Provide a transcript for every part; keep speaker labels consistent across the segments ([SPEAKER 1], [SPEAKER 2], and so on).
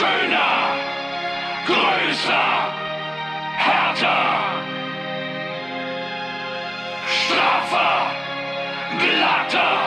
[SPEAKER 1] schöner, größer, härter, straffer, glatter,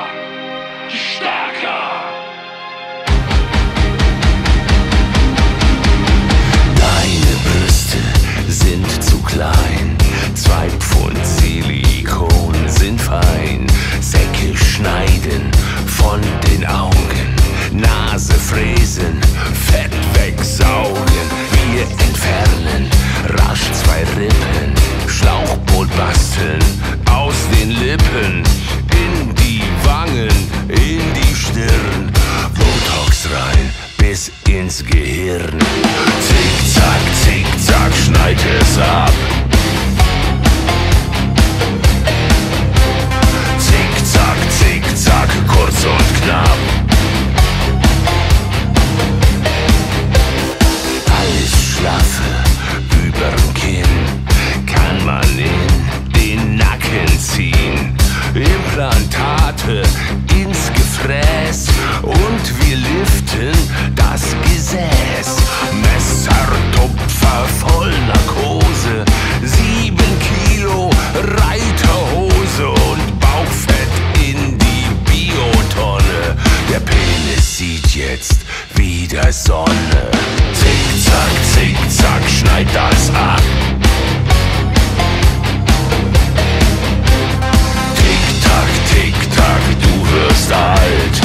[SPEAKER 1] Klippen. Schlauchboot basteln aus den Lippen. In die Wangen, in die Stirn. Botox rein bis ins Gehirn. Zick, zack, zick, zack, schneid es ab. der Sonne. Tick, zack, tick, zack, schneid das ab. Tick, tack, tick, tack, du wirst alt.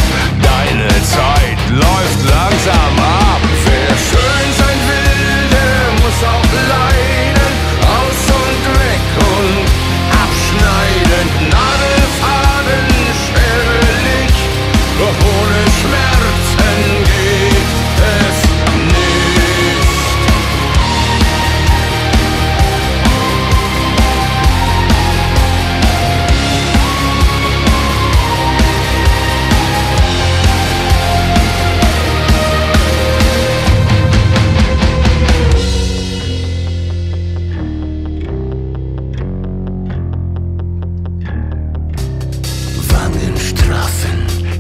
[SPEAKER 1] Deine Zeit läuft langsam ab. Wer schön sein will, der muss auch leiden. Aus und weg und abschneiden. Nadelfaden, Schwerlich. Oh,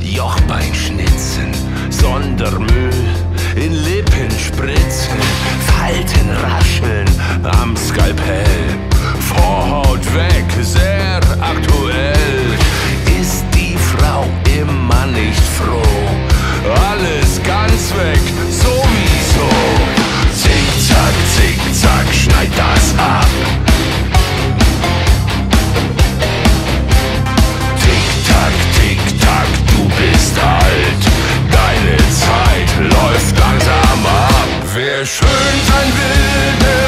[SPEAKER 1] Jochbeinschnitzen, Sondermüll in Lippen spritzen, Falten and bitter.